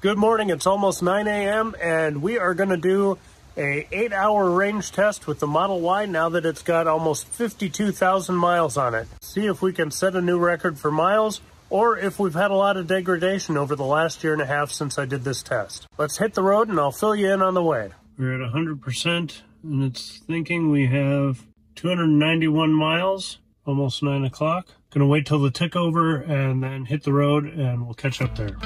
Good morning. It's almost 9 a.m. and we are going to do a 8-hour range test with the Model Y now that it's got almost 52,000 miles on it. See if we can set a new record for miles or if we've had a lot of degradation over the last year and a half since I did this test. Let's hit the road and I'll fill you in on the way. We're at 100% and it's thinking we have 291 miles, almost 9 o'clock. Gonna wait till the tick over and then hit the road and we'll catch up there.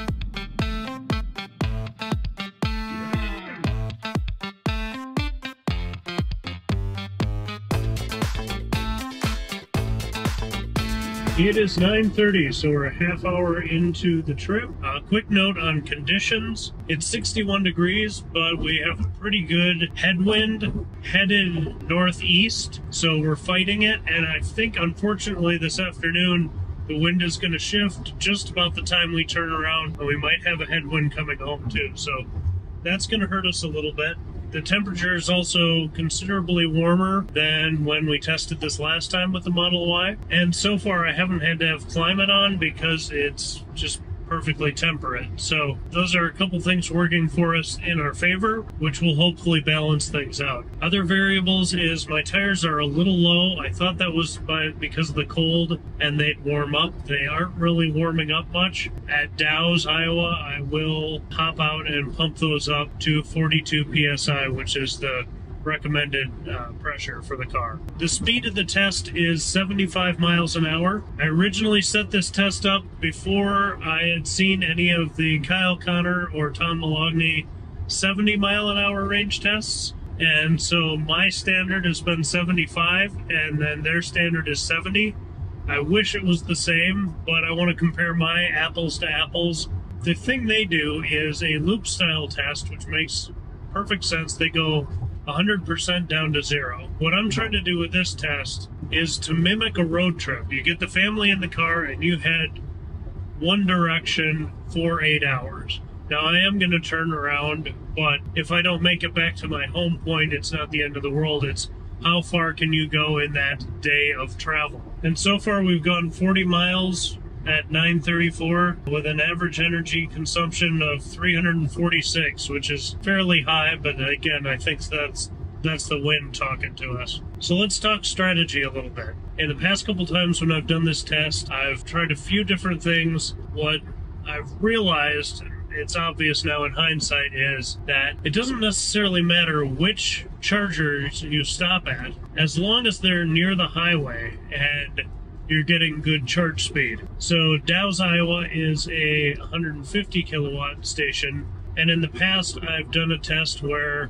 It is 9.30, so we're a half hour into the trip. Uh, quick note on conditions. It's 61 degrees, but we have a pretty good headwind headed northeast, so we're fighting it. And I think, unfortunately, this afternoon, the wind is going to shift just about the time we turn around, and we might have a headwind coming home too. So that's going to hurt us a little bit. The temperature is also considerably warmer than when we tested this last time with the Model Y. And so far I haven't had to have climate on because it's just perfectly temperate. So those are a couple things working for us in our favor, which will hopefully balance things out. Other variables is my tires are a little low. I thought that was by because of the cold and they'd warm up. They aren't really warming up much. At Dow's, Iowa, I will hop out and pump those up to 42 psi, which is the recommended uh, pressure for the car. The speed of the test is 75 miles an hour. I originally set this test up before I had seen any of the Kyle Connor or Tom Moloughney 70 mile an hour range tests. And so my standard has been 75, and then their standard is 70. I wish it was the same, but I want to compare my apples to apples. The thing they do is a loop style test, which makes perfect sense. They go 100% down to zero. What I'm trying to do with this test is to mimic a road trip. You get the family in the car and you head one direction for eight hours. Now, I am going to turn around, but if I don't make it back to my home point, it's not the end of the world. It's how far can you go in that day of travel? And so far, we've gone 40 miles at 934 with an average energy consumption of 346, which is fairly high, but again, I think that's that's the wind talking to us. So let's talk strategy a little bit. In the past couple times when I've done this test, I've tried a few different things. What I've realized, it's obvious now in hindsight, is that it doesn't necessarily matter which chargers you stop at, as long as they're near the highway and you're getting good charge speed. So Dow's Iowa is a 150 kilowatt station, and in the past I've done a test where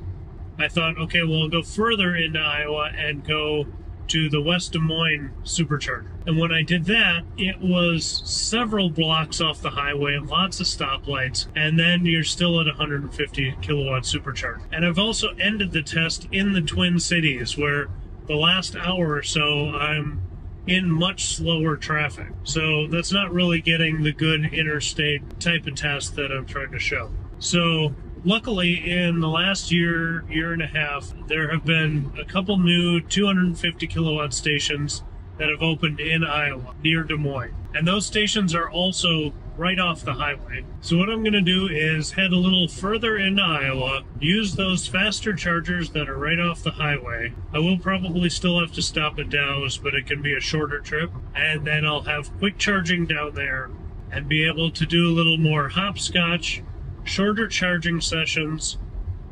I thought, okay, well, I'll go further into Iowa and go to the West Des Moines supercharger. And when I did that, it was several blocks off the highway, lots of stoplights, and then you're still at 150 kilowatt supercharger. And I've also ended the test in the Twin Cities where the last hour or so I'm in much slower traffic. So that's not really getting the good interstate type of test that I'm trying to show. So luckily in the last year, year and a half, there have been a couple new 250 kilowatt stations that have opened in Iowa near Des Moines. And those stations are also right off the highway. So what I'm going to do is head a little further into Iowa, use those faster chargers that are right off the highway. I will probably still have to stop at Dow's, but it can be a shorter trip. And then I'll have quick charging down there and be able to do a little more hopscotch, shorter charging sessions,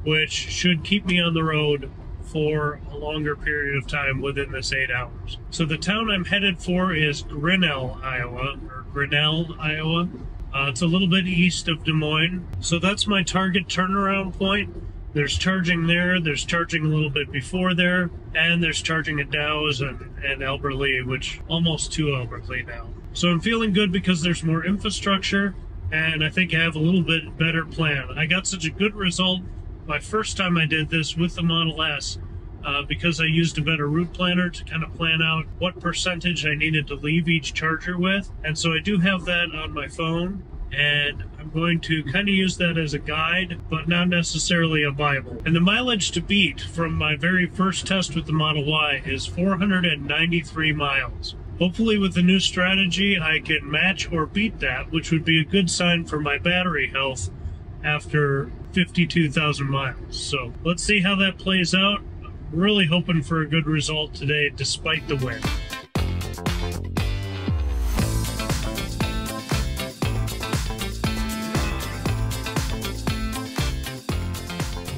which should keep me on the road for a longer period of time within this eight hours. So the town I'm headed for is Grinnell, Iowa, or Grinnell, Iowa. Uh, it's a little bit east of Des Moines. So that's my target turnaround point. There's charging there, there's charging a little bit before there, and there's charging at Dow's and, and Albert Lea, which almost to Albert Lea now. So I'm feeling good because there's more infrastructure, and I think I have a little bit better plan. I got such a good result my first time I did this with the Model S uh, because I used a better route planner to kind of plan out what percentage I needed to leave each charger with. And so I do have that on my phone and I'm going to kind of use that as a guide, but not necessarily a Bible. And the mileage to beat from my very first test with the Model Y is 493 miles. Hopefully with the new strategy, I can match or beat that, which would be a good sign for my battery health after 52,000 miles. So let's see how that plays out. Really hoping for a good result today despite the wind.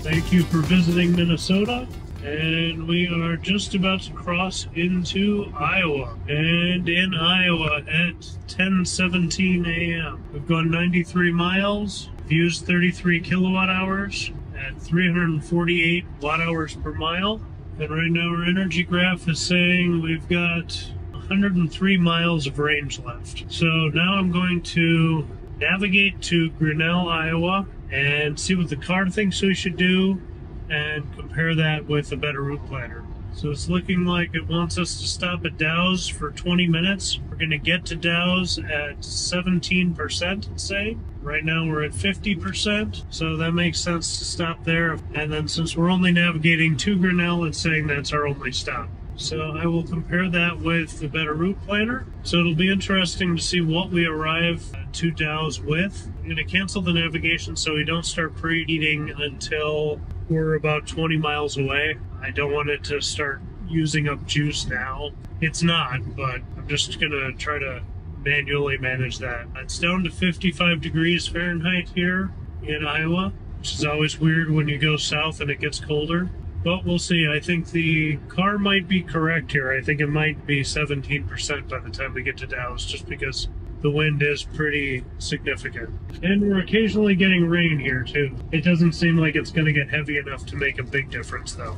Thank you for visiting Minnesota. And we are just about to cross into Iowa. And in Iowa at 10:17 a.m. We've gone 93 miles, used 33 kilowatt hours at 348 watt hours per mile. And right now our energy graph is saying we've got 103 miles of range left. So now I'm going to navigate to Grinnell, Iowa, and see what the car thinks we should do and compare that with a better route planner. So it's looking like it wants us to stop at Dow's for 20 minutes. We're going to get to Dow's at 17%, say. Right now we're at 50%, so that makes sense to stop there. And then since we're only navigating to Grinnell, it's saying that's our only stop. So I will compare that with the Better Route Planner. So it'll be interesting to see what we arrive to Dow's with. I'm going to cancel the navigation so we don't start preheating until we're about 20 miles away. I don't want it to start using up juice now. It's not, but I'm just going to try to manually manage that. It's down to 55 degrees Fahrenheit here in Iowa, which is always weird when you go south and it gets colder. But we'll see. I think the car might be correct here. I think it might be 17% by the time we get to Dow's, just because the wind is pretty significant. And we're occasionally getting rain here too. It doesn't seem like it's going to get heavy enough to make a big difference though.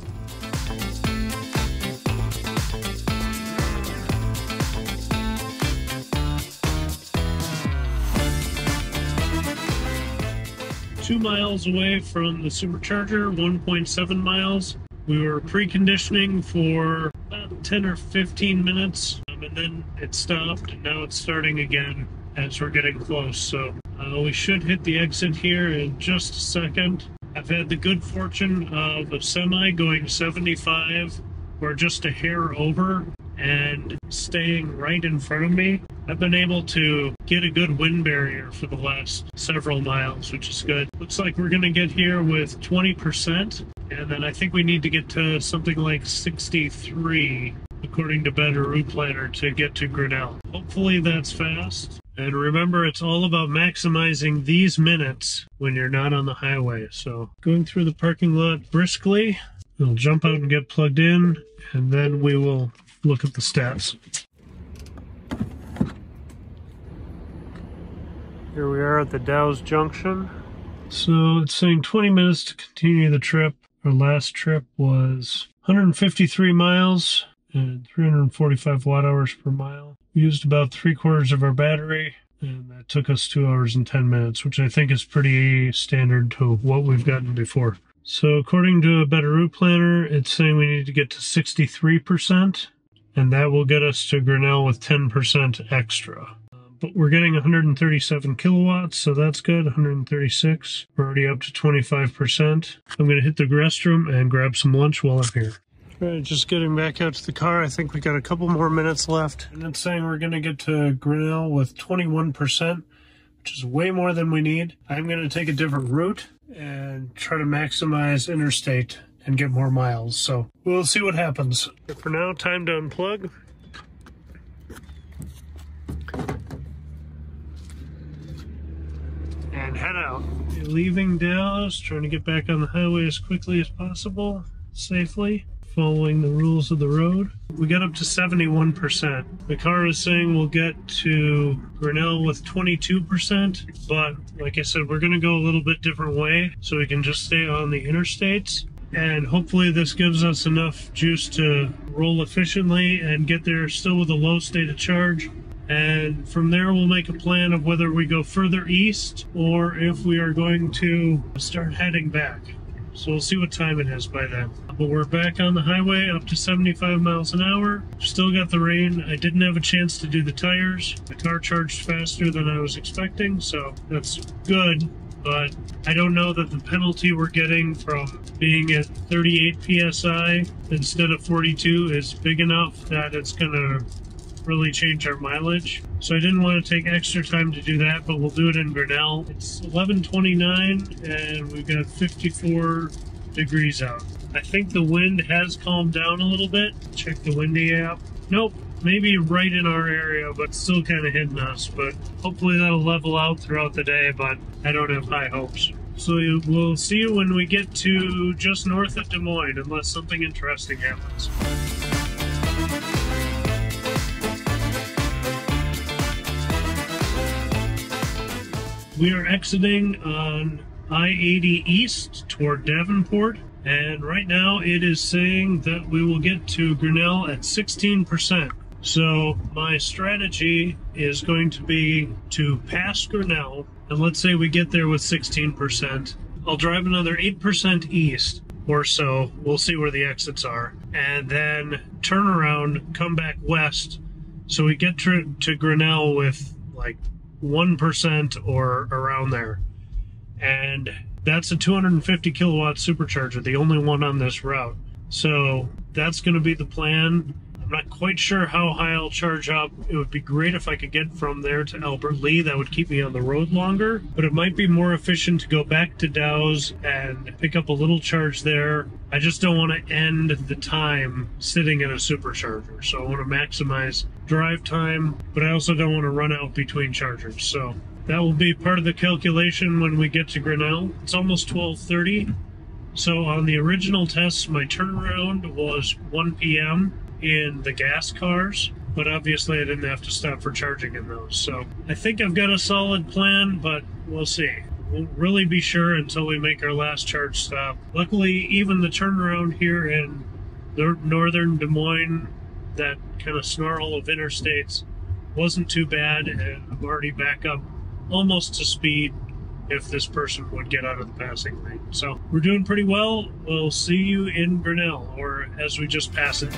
Two miles away from the supercharger, 1.7 miles. We were preconditioning for about 10 or 15 minutes, um, and then it stopped, and now it's starting again as we're getting close. So uh, we should hit the exit here in just a second. I've had the good fortune of a semi going 75 or just a hair over and staying right in front of me. I've been able to get a good wind barrier for the last several miles, which is good. Looks like we're going to get here with 20%, and then I think we need to get to something like 63, according to Better Route Planner, to get to Grinnell. Hopefully that's fast. And remember, it's all about maximizing these minutes when you're not on the highway. So going through the parking lot briskly, we'll jump out and get plugged in, and then we will look at the stats. Here we are at the Dow's Junction. So it's saying 20 minutes to continue the trip. Our last trip was 153 miles and 345 watt hours per mile. We used about three quarters of our battery and that took us two hours and 10 minutes, which I think is pretty standard to what we've gotten before. So according to a Better Route Planner, it's saying we need to get to 63% and that will get us to Grinnell with 10% extra. But we're getting 137 kilowatts, so that's good. 136. We're already up to 25%. I'm to hit the restroom and grab some lunch while I'm here. All right, just getting back out to the car. I think we got a couple more minutes left. And it's saying we're to get to Grinnell with 21%, which is way more than we need. I'm to take a different route and try to maximize interstate and get more miles. So we'll see what happens. For now, time to unplug. And head out. Leaving Dow's, trying to get back on the highway as quickly as possible, safely, following the rules of the road. We got up to 71%. The car is saying we'll get to Grinnell with 22%, but like I said, we're going to go a little bit different way so we can just stay on the interstates and hopefully this gives us enough juice to roll efficiently and get there still with a low state of charge. And from there we'll make a plan of whether we go further east or if we are going to start heading back. So we'll see what time it is by then. But we're back on the highway up to 75 miles an hour. Still got the rain. I didn't have a chance to do the tires. The car charged faster than i was expecting so that's good but I don't know that the penalty we're getting from being at 38 psi instead of 42 is big enough that it's going to really change our mileage. So I didn't want to take extra time to do that, but we'll do it in Grinnell. It's 11:29 and we've got 54 degrees out. I think the wind has calmed down a little bit. Check the windy app. Nope, maybe right in our area, but still kind of hitting us. But hopefully that'll level out throughout the day, but I don't have high hopes. So we'll see you when we get to just north of Des Moines, unless something interesting happens. We are exiting on I-80 East toward Davenport, and right now it is saying that we will get to Grinnell at 16%. So my strategy is going to be to pass Grinnell, and let's say we get there with 16%. I'll drive another 8% east or so. We'll see where the exits are. And then turn around, come back west. So we get to, to Grinnell with like 1% or around there. And that's a 250 kilowatt supercharger, the only one on this route. So that's going to be the plan. I'm not quite sure how high I'll charge up. It would be great if I could get from there to Albert Lea. That would keep me on the road longer, but it might be more efficient to go back to Dow's and pick up a little charge there. I just don't want to end the time sitting in a supercharger. So I want to maximize drive time, but I also don't want to run out between chargers. So that will be part of the calculation when we get to Grinnell. It's almost 1230. So on the original test, my turnaround was 1 p.m in the gas cars, but obviously I didn't have to stop for charging in those. So I think I've got a solid plan, but we'll see. Won't really be sure until we make our last charge stop. Luckily, even the turnaround here in northern Des Moines, that kind of snarl of interstates, wasn't too bad, and I'm already back up almost to speed if this person would get out of the passing lane. So we're doing pretty well. We'll see you in Grinnell, or as we just pass it.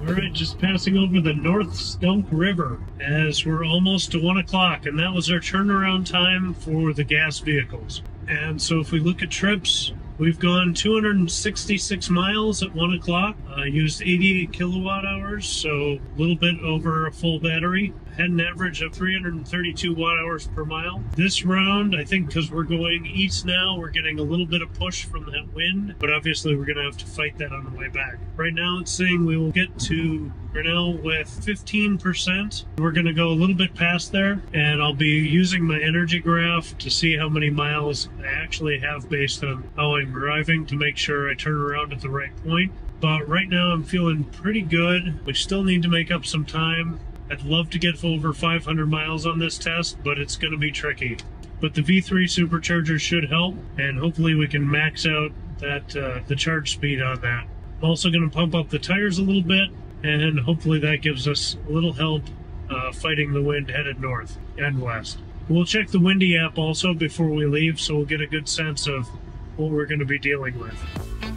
All right, just passing over the North Skunk River as we're almost to one o'clock, and that was our turnaround time for the gas vehicles. And so if we look at trips, We've gone 266 miles at 1 o'clock, uh, used 88 kilowatt hours, so a little bit over a full battery. Had an average of 332 watt hours per mile. This round, I think because we're going east now, we're getting a little bit of push from that wind, but obviously we're going to have to fight that on the way back. Right now it's saying we will get to Grinnell with 15%. We're going to go a little bit past there, and I'll be using my energy graph to see how many miles I actually have based on how I'm driving to make sure I turn around at the right point. But right now I'm feeling pretty good. We still need to make up some time. I'd love to get over 500 miles on this test, but it's going to be tricky. But the V3 supercharger should help, and hopefully we can max out that uh, the charge speed on that. I'm also going to pump up the tires a little bit, and hopefully that gives us a little help uh, fighting the wind headed north and west. We'll check the Windy app also before we leave, so we'll get a good sense of what we're going to be dealing with.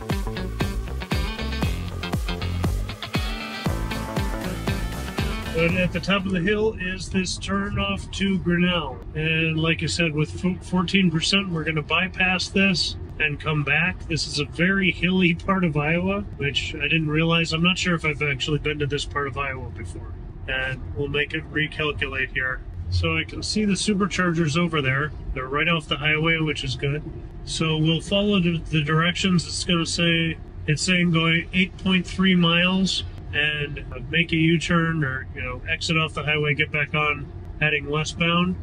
But at the top of the hill is this turn off to Grinnell. And like I said, with 14%, we're going to bypass this and come back. This is a very hilly part of Iowa, which I didn't realize. I'm not sure if I've actually been to this part of Iowa before. And we'll make it recalculate here. So I can see the superchargers over there. They're right off the highway, which is good. So we'll follow the directions. It's going to say, it's saying going 8.3 miles and make a U-turn or you know exit off the highway, get back on, heading westbound,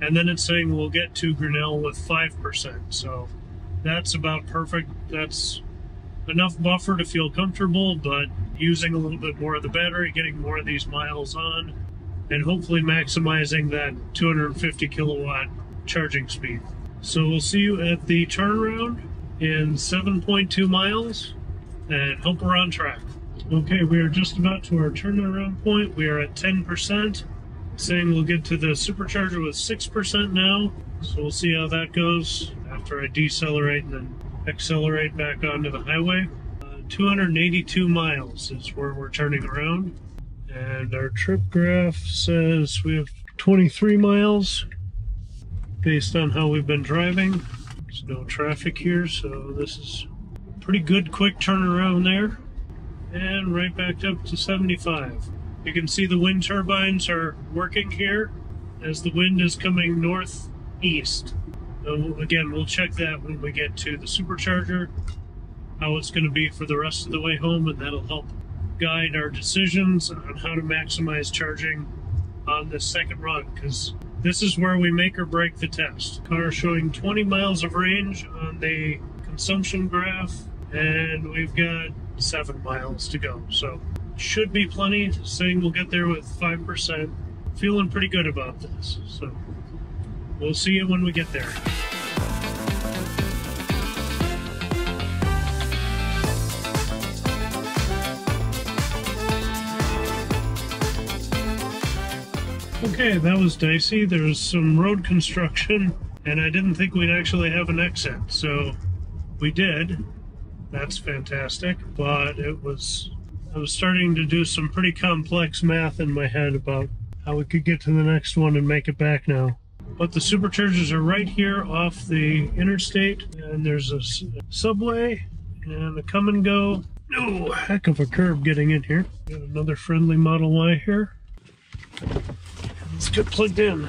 and then it's saying we'll get to Grinnell with five percent. So that's about perfect. That's enough buffer to feel comfortable, but using a little bit more of the battery, getting more of these miles on, and hopefully maximizing that 250 kilowatt charging speed. So we'll see you at the turnaround in 7.2 miles and hope we're on track. Okay, we are just about to our turnaround point. We are at 10%, saying we'll get to the supercharger with 6% now. So we'll see how that goes after I decelerate and then accelerate back onto the highway. Uh, 282 miles is where we're turning around. And our trip graph says we have 23 miles. based on how we've been driving. There's no traffic here, so this is pretty good quick turnaround there. And right back up to 75. You can see the wind turbines are working here as the wind is coming northeast. So again, we'll check that when we get to the supercharger, how it's going to be for the rest of the way home, and that'll help guide our decisions on how to maximize charging on this second run because this is where we make or break the test. Car showing 20 miles of range on the consumption graph, and we've got seven miles to go. So should be plenty. Saying we'll get there with 5%. Feeling pretty good about this. So we'll see you when we get there. Okay, that was dicey. There was some road construction, and I didn't think we'd actually have an exit. So we did. That's fantastic. But it was, I was starting to do some pretty complex math in my head about how we could get to the next one and make it back now. But the superchargers are right here off the interstate, and there's a subway and a Kum & Go. No, oh, heck of a curb getting in here. Got another friendly Model Y here. Let's get plugged in.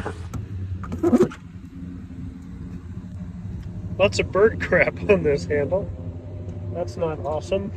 Lots of bird crap on this handle. That's not awesome.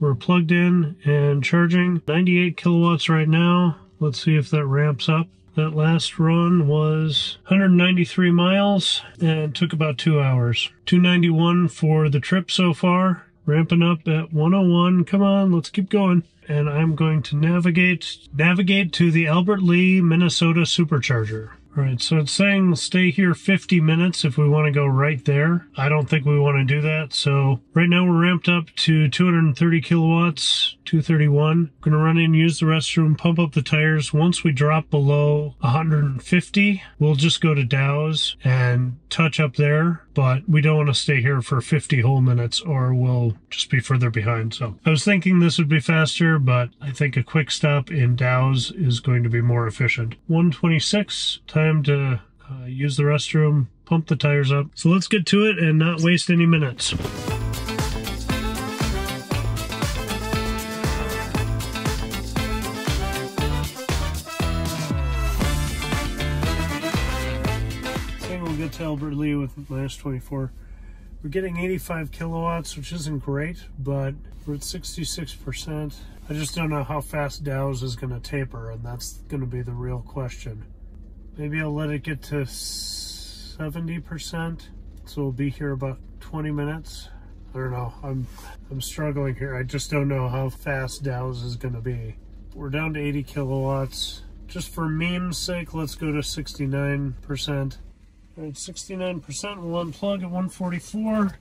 We're plugged in and charging 98 kilowatts right now. Let's see if that ramps up. That last run was 193 miles and took about two hours. 291 for the trip so far. Ramping up at 101. Come on, let's keep going and I'm going to navigate navigate to the Albert Lea, Minnesota supercharger. All right, so it's saying stay here 50 minutes if we want to go right there. I don't think we want to do that. So right now we're ramped up to 230 kilowatts, 231. I'm Gonna run in, use the restroom, pump up the tires. Once we drop below 150, we'll just go to Dow's and touch up there. But we don't want to stay here for 50 whole minutes or we'll just be further behind. So I was thinking this would be faster, but I think a quick stop in Dow's is going to be more efficient. 126 time time to uh, use the restroom, pump the tires up. So let's get to it and not waste any minutes. Albert Lea with minus 24. We're getting 85 kilowatts, which isn't great, but we're at 66%. I just don't know how fast Dow's is going to taper, and that's going to be the real question. Maybe I'll let it get to 70%. So we'll be here about 20 minutes. I don't know. I'm I'm struggling here. I just don't know how fast Dow's is going to be. We're down to 80 kilowatts. Just for meme's sake, let's go to 69%. All right, 69%. We'll unplug at 144.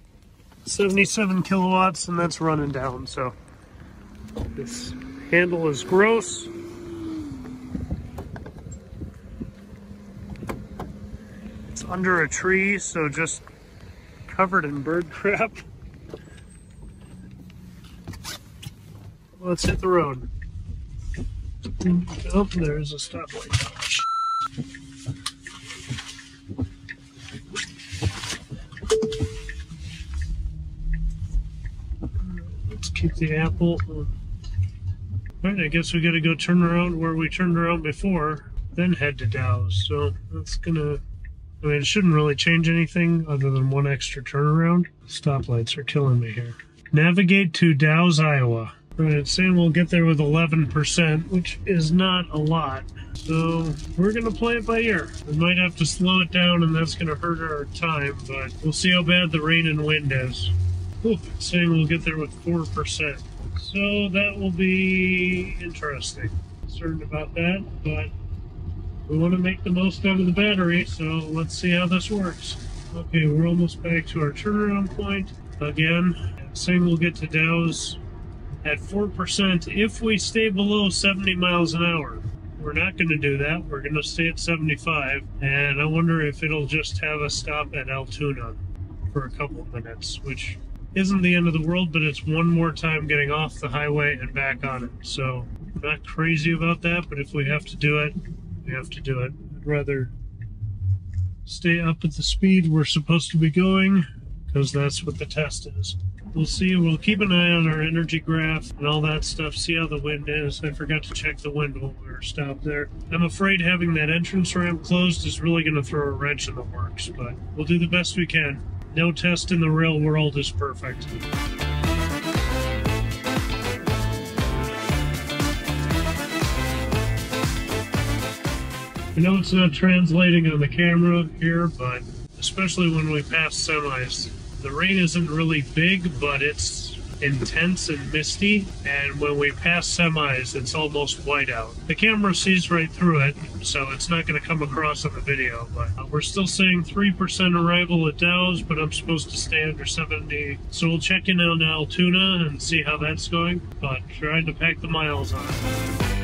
77 kilowatts, and that's running down. So this handle is gross. It's under a tree, so just covered in bird crap. Let's hit the road. Oh, there's a stoplight. Apple. Alright, I guess we gotta go turn around where we turned around before, then head to Dow's. So that's gonna I mean, it shouldn't really change anything other than one extra turnaround. Stoplights are killing me here. Navigate to Dow's, Iowa. Right, it's saying we'll get there with 11%, which is not a lot. So we're to play it by ear. We might have to slow it down and that's to hurt our time, but we'll see how bad the rain and wind is. Ooh, saying we'll get there with 4%. So that will be interesting. Concerned about that, but we want to make the most out of the battery, so let's see how this works. Okay, we're almost back to our turnaround point. Again, saying we'll get to Dow's at 4% if we stay below 70 miles an hour. We're not going to do that. We're going to stay at 75, and I wonder if it'll just have us stop at Altoona for a couple of minutes, which isn't the end of the world, but it's one more time getting off the highway and back on it. So, I'm not crazy about that, but if we have to do it, we have to do it. I'd rather stay up at the speed we're supposed to be going because that's what the test is. We'll see. We'll keep an eye on our energy graph and all that stuff, see how the wind is. I forgot to check the wind while we were stopped there. I'm afraid having that entrance ramp closed is really going to throw a wrench in the works, but we'll do the best we can. No test in the real world is perfect. I know it's not translating on the camera here, but especially when we pass semis, the rain isn't really big, but it's intense and misty. And when we pass semis, it's almost white out. The camera sees right through it, so it's not going to come across on the video. But uh, we're still seeing 3% arrival at Dow's, but I'm supposed to stay under 70. So we'll check in on Altoona and see how that's going. But trying to pack the miles on.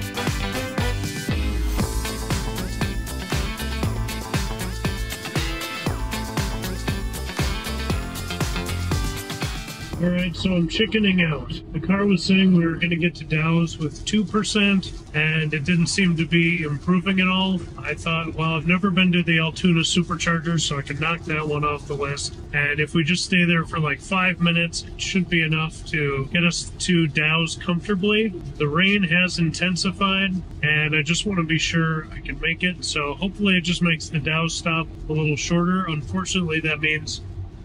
All right, so I'm chickening out. The car was saying we were going to get to Dow's with 2%, and it didn't seem to be improving at all. I thought, well, I've never been to the Altoona Supercharger, so I can knock that one off the list. And if we just stay there for like five minutes, it should be enough to get us to Dow's comfortably. The rain has intensified, and I just want to be sure I can make it. So hopefully it just makes the Dow's stop a little shorter. Unfortunately, that means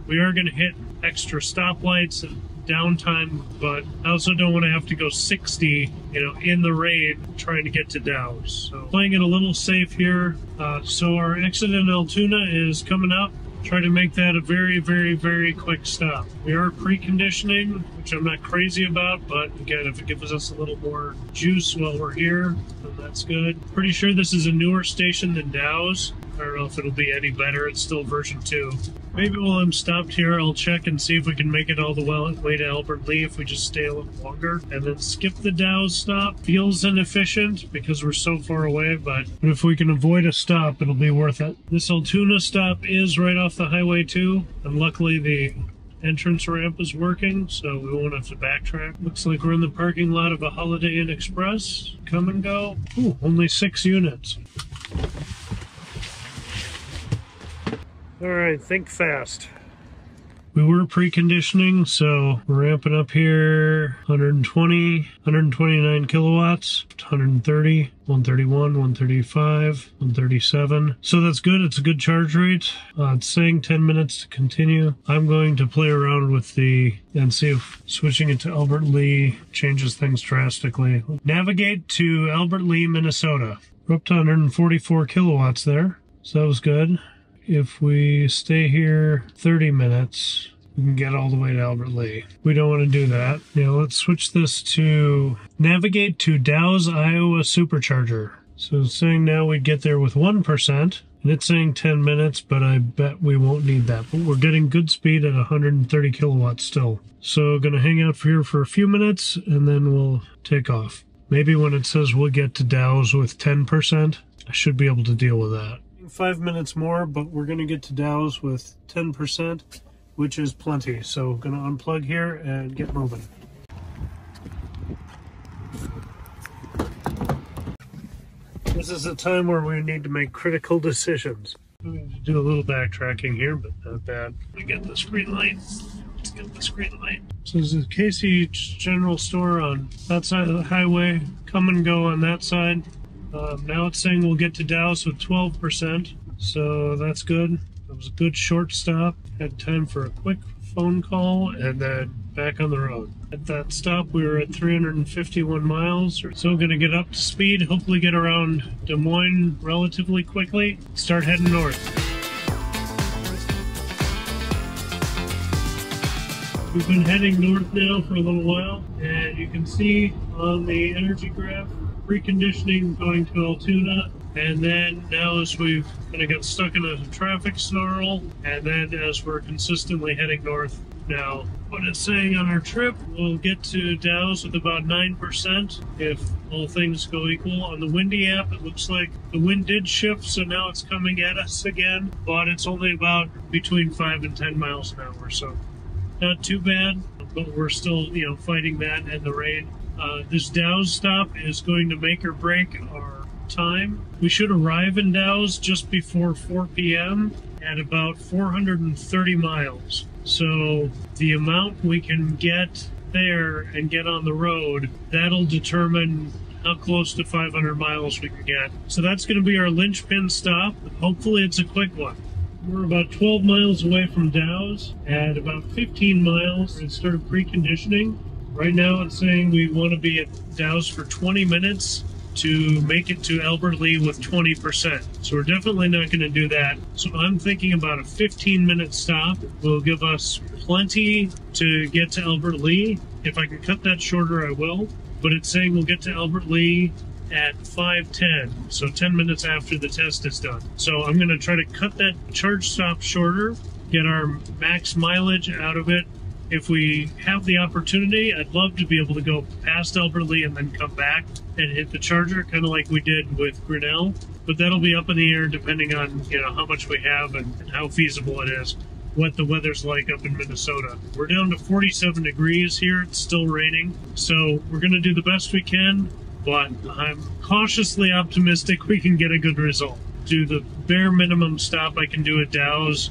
we are going to hit extra stoplights and downtime, but I also don't want to have to go 60, you know, in the rain trying to get to Dow's. So playing it a little safe here. Uh, so our exit in Altoona is coming up. Try to make that a very, very, very quick stop. We are preconditioning, which I'm not crazy about, but again, if it gives us a little more juice while we're here, then that's good. Pretty sure this is a newer station than Dow's. I don't know if it'll be any better. It's still version 2. Maybe while I'm stopped here, I'll check and see if we can make it all the way to Albert Lea if we just stay a little longer. And then skip the Dow's stop. Feels inefficient because we're so far away, but if we can avoid a stop, it'll be worth it. This Altoona stop is right off the highway too, and luckily the entrance ramp is working, so we won't have to backtrack. Looks like we're in the parking lot of a Holiday Inn Express. Kum & Go. Ooh, only six units. All right, think fast. We were preconditioning, so we're ramping up here 120, 129 kilowatts, 130, 131, 135, 137. So that's good. It's a good charge rate. Uh, it's saying 10 minutes to continue. I'm going to play around with the and see if switching it to Albert Lea changes things drastically. Navigate to Albert Lea, Minnesota. We're up to 144 kilowatts there. So that was good if we stay here 30 minutes, we can get all the way to Albert Lea. We don't want to do that. Now let's switch this to navigate to Dow's Iowa Supercharger. So it's saying now we'd get there with 1%, and it's saying 10 minutes, but I bet we won't need that. But we're getting good speed at 130 kilowatts still. So gonna hang out here for a few minutes, and then we'll take off. Maybe when it says we'll get to Dow's with 10%, I should be able to deal with that five minutes more, but we're going to get to Dow's with 10%, which is plenty. So going to unplug here and get moving. This is a time where we need to make critical decisions. do a little backtracking here, but not bad. We get the screen light. Let's get the screen light. So this is Casey General Store on that side of the highway. Kum & Go on that side. Um, now it's saying we'll get to Dow's with 12%, so that's good. It was a good short stop. Had time for a quick phone call and then back on the road. At that stop, we were at 351 miles, so going to get up to speed, hopefully get around Des Moines relatively quickly, start heading north. We've been heading north now for a little while, and you can see on the energy graph reconditioning going to Altoona. And then now as we've kind of got stuck in a traffic snarl, and then as we're consistently heading north now, what it's saying on our trip, we'll get to Dow's with about 9% if all things go equal. On the Windy app, it looks like the wind did shift, so now it's coming at us again, but it's only about between 5 and 10 miles an hour, so not too bad, but we're still, you know, fighting that and the rain. Uh, this Dow's stop is going to make or break our time. We should arrive in Dow's just before 4 p.m. at about 430 miles. So the amount we can get there and get on the road, that'll determine how close to 500 miles we can get. So that's going to be our linchpin stop. Hopefully it's a quick one. We're about 12 miles away from Dow's. At about 15 miles, it started preconditioning. Right now it's saying we want to be at Dow's for 20 minutes to make it to Albert Lea with 20%. So we're definitely not going to do that. So I'm thinking about a 15 minute stop will give us plenty to get to Albert Lea. If I can cut that shorter, I will. But it's saying we'll get to Albert Lea at 5:10, so 10 minutes after the test is done. So I'm going to try to cut that charge stop shorter, get our max mileage out of it. If we have the opportunity, I'd love to be able to go past Albert Lea and then come back and hit the charger, kind of like we did with Grinnell. But that'll be up in the air depending on you know how much we have and, and how feasible it is what the weather's like up in Minnesota. We're down to 47 degrees here. It's still raining. So we're going to do the best we can, but I'm cautiously optimistic we can get a good result. Do the bare minimum stop I can do at Dow's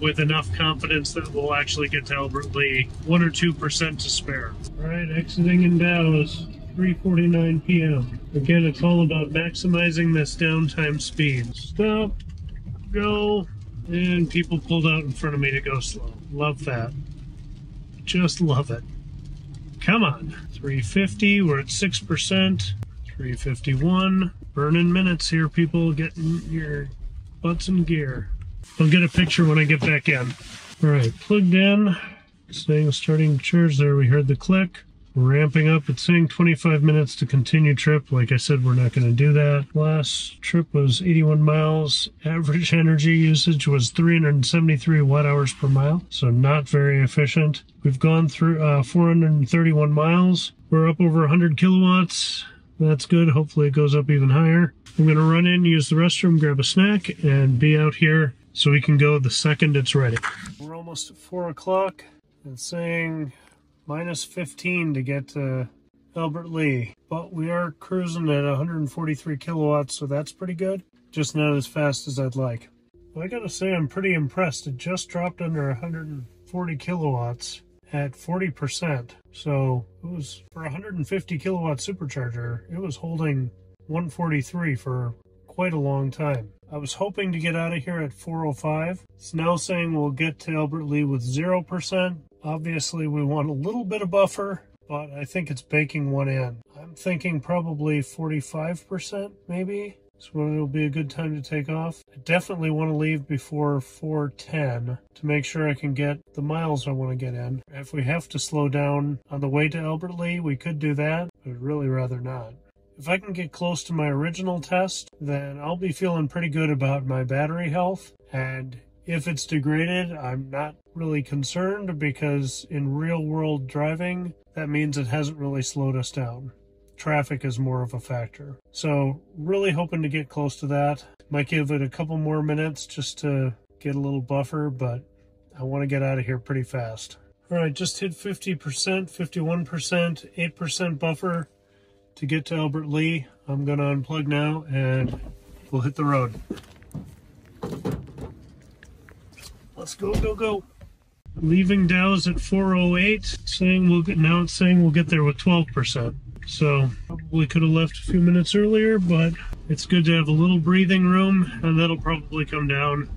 with enough confidence that we'll actually get to Albert Lea. 1 or 2% to spare. All right, exiting in Dow's. 3:49 p.m. Again, it's all about maximizing this downtime speed. Stop, go, and people pulled out in front of me to go slow. Love that. Just love it. Come on. 350, we're at 6%. 351. Burning minutes here, people. Getting your butts in gear. I'll get a picture when I get back in. All right, plugged in. Saying starting charge there. We heard the click. Ramping up, it's saying 25 minutes to continue trip. Like I said, we're not going to do that. Last trip was 81 miles. Average energy usage was 373 watt hours per mile, so not very efficient. We've gone through uh, 431 miles. We're up over 100 kilowatts. That's good. Hopefully it goes up even higher. I'm going to run in, use the restroom, grab a snack, and be out here so we can go the second it's ready. We're almost at 4 o'clock. and saying minus 15 to get to Albert Lea, But we are cruising at 143 kilowatts, so that's pretty good. Just not as fast as I'd like. Well, I gotta say, I'm pretty impressed. It just dropped under 140 kilowatts at 40%. So it was for 150 kilowatt supercharger, it was holding 143 for quite a long time. I was hoping to get out of here at 405. It's now saying we'll get to Albert Lea with 0%, Obviously, we want a little bit of buffer, but I think it's baking one in. I'm thinking probably 45% maybe. So it'll be a good time to take off. I definitely want to leave before 410 to make sure I can get the miles I want to get in. If we have to slow down on the way to Albert Lea, we could do that, I'd really rather not. If I can get close to my original test, then I'll be feeling pretty good about my battery health. And if it's degraded, I'm not really concerned because in real world driving, that means it hasn't really slowed us down. Traffic is more of a factor. So, really hoping to get close to that. Might give it a couple more minutes just to get a little buffer, but I want to get out of here pretty fast. All right, just hit 50%, 51%, 8% buffer to get to Albert Lea. I'm going to unplug now and we'll hit the road. Let's go, go, go. Leaving Dow's at 408, saying we'll get now it's saying we'll get there with 12%. So probably could have left a few minutes earlier, but it's good to have a little breathing room, and that'll probably come down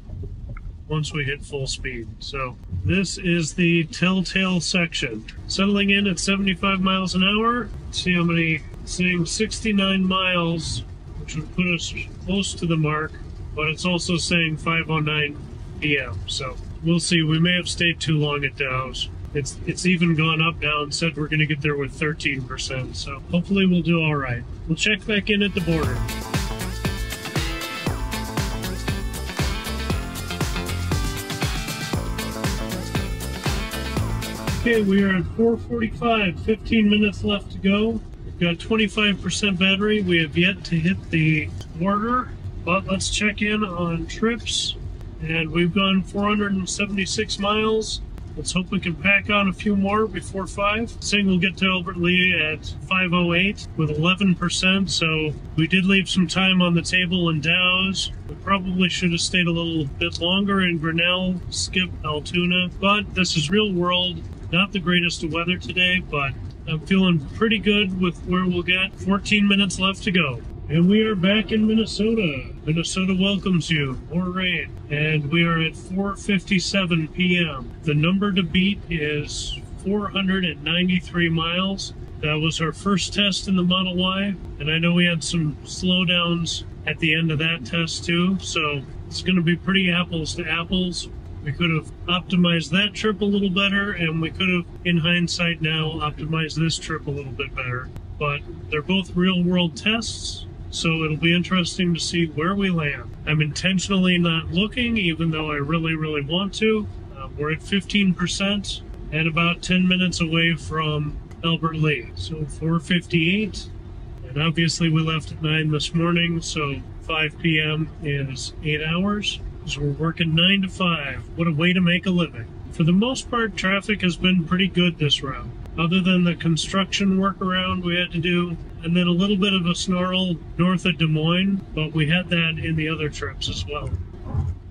once we hit full speed. So this is the telltale section. Settling in at 75 miles an hour. See how many, saying 69 miles, which would put us close to the mark, but it's also saying 509 p.m. So we'll see. We may have stayed too long at Dow's. It's it's even gone up now and said we're going to get there with 13%. So hopefully we'll do all right. We'll check back in at the border. Okay, we are at 445, 15 minutes left to go. Got 25% battery. We have yet to hit the border, but let's check in on trips and we've gone 476 miles Let's hope we can pack on a few more before 5. Saying we'll get to Albert Lea at 5.08 with 11%, so we did leave some time on the table in Dow's. We probably should have stayed a little bit longer in Grinnell, skip Altoona, but this is real world. Not the greatest of weather today, but I'm feeling pretty good with where we'll get. 14 minutes left to go. And we are back in Minnesota. Minnesota welcomes you. More rain. And we are at 4.57 p.m. The number to beat is 493 miles. That was our first test in the Model Y. And I know we had some slowdowns at the end of that test too. So it's going to be pretty apples to apples. We could have optimized that trip a little better, and we could have, in hindsight now, optimized this trip a little bit better. But they're both real world tests, so it'll be interesting to see where we land. I'm intentionally not looking, even though I really, really want to. Uh, we're at 15% and about 10 minutes away from Albert Lea. So 458. And obviously we left at 9 this morning, so 5 p.m. is 8 hours. We're working 9 to 5. What a way to make a living. For the most part, traffic has been pretty good this route. Other than the construction workaround we had to do, and then a little bit of a snarl north of Des Moines, but we had that in the other trips as well.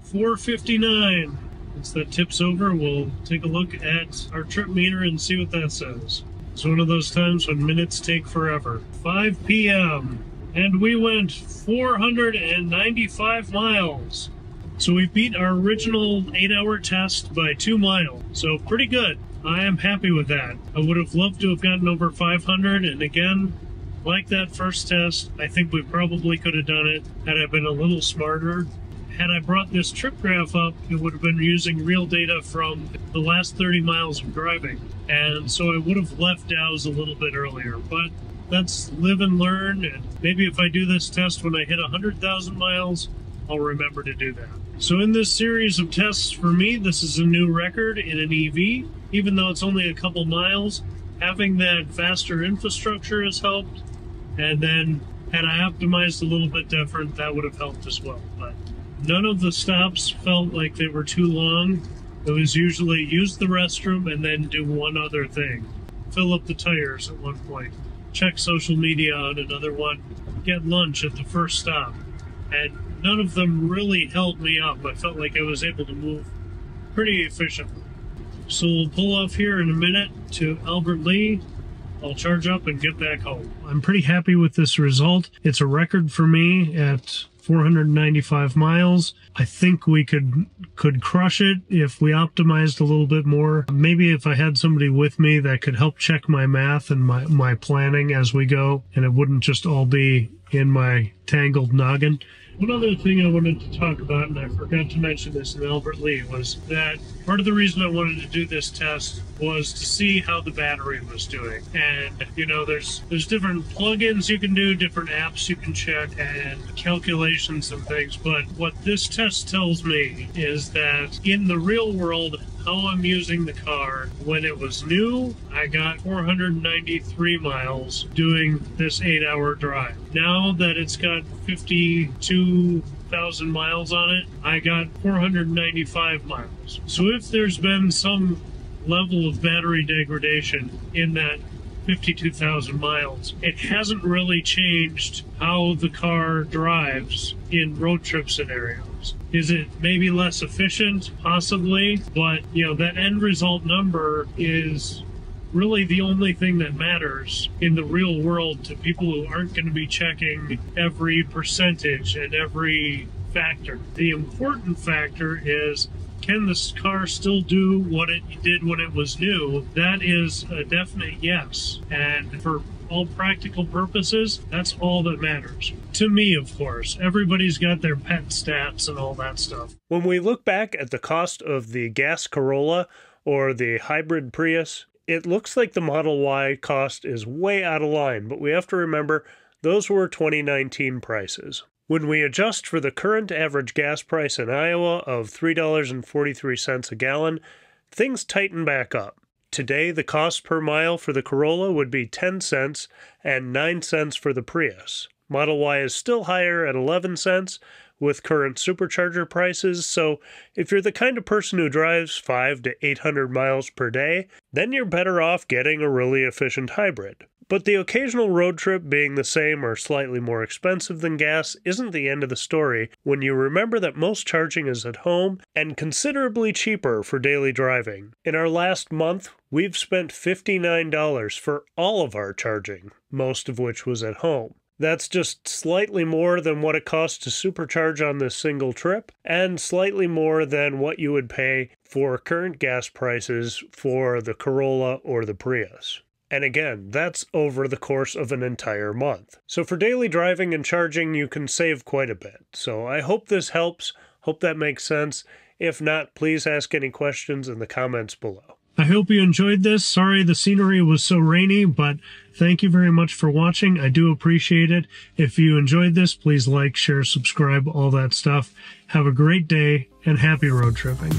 459. Once that tips over, we'll take a look at our trip meter and see what that says. It's one of those times when minutes take forever. 5 p.m. And we went 495 miles. So we beat our original eight hour test by two miles. So pretty good. I am happy with that. I would have loved to have gotten over 500. And again, like that first test, I think we probably could have done it had I been a little smarter. Had I brought this trip graph up, it would have been using real data from the last 30 miles of driving. And so I would have left Dow's a little bit earlier. But that's live and learn. And maybe if I do this test when I hit 100,000 miles, I'll remember to do that. So in this series of tests for me, this is a new record in an EV. Even though it's only a couple miles, having that faster infrastructure has helped. And then had I optimized a little bit different, that would have helped as well. But none of the stops felt like they were too long. It was usually use the restroom and then do one other thing. Fill up the tires at one point. Check social media on another one. Get lunch at the first stop. And none of them really held me up. I felt like I was able to move pretty efficiently. So we'll pull off here in a minute to Albert Lea. I'll charge up and get back home. I'm pretty happy with this result. It's a record for me at 495 miles. I think we could could crush it if we optimized a little bit more. Maybe if I had somebody with me that could help check my math and my, my planning as we go, and it wouldn't just all be in my tangled noggin. One other thing I wanted to talk about, and I forgot to mention this in Albert Lea, was that part of the reason I wanted to do this test was to see how the battery was doing. And you know, there's there's different plugins you can do, different apps you can check, and calculations and things. But what this test tells me is that in the real world, how I'm using the car. When it was new, I got 493 miles doing this eight hour drive. Now that it's got 52,000 miles on it, I got 495 miles. So if there's been some level of battery degradation in that 52,000 miles. It hasn't really changed how the car drives in road trip scenarios. Is it maybe less efficient? Possibly, but you know, that end result number is really the only thing that matters in the real world to people who aren't going to be checking every percentage and every factor. The important factor is can this car still do what it did when it was new? That is a definite yes. And for all practical purposes, that's all that matters. To me, of course. Everybody's got their pet stats and all that stuff. When we look back at the cost of the gas Corolla or the hybrid Prius, it looks like the Model Y cost is way out of line, but we have to remember those were 2019 prices. When we adjust for the current average gas price in Iowa of $3.43 a gallon, things tighten back up. Today, the cost per mile for the Corolla would be 10 cents and 9 cents for the Prius. Model Y is still higher at 11 cents, with current supercharger prices. So, if you're the kind of person who drives 5 to 800 miles per day, then you're better off getting a really efficient hybrid. But the occasional road trip being the same or slightly more expensive than gas isn't the end of the story when you remember that most charging is at home and considerably cheaper for daily driving. In our last month, we've spent $59 for all of our charging, most of which was at home. That's just slightly more than what it costs to supercharge on this single trip, and slightly more than what you would pay for current gas prices for the Corolla or the Prius. And again, that's over the course of an entire month. So for daily driving and charging, you can save quite a bit. So I hope this helps. Hope that makes sense. If not, please ask any questions in the comments below. I hope you enjoyed this. Sorry the scenery was so rainy, but thank you very much for watching. I do appreciate it. If you enjoyed this, please like, share, subscribe, all that stuff. Have a great day and happy road tripping.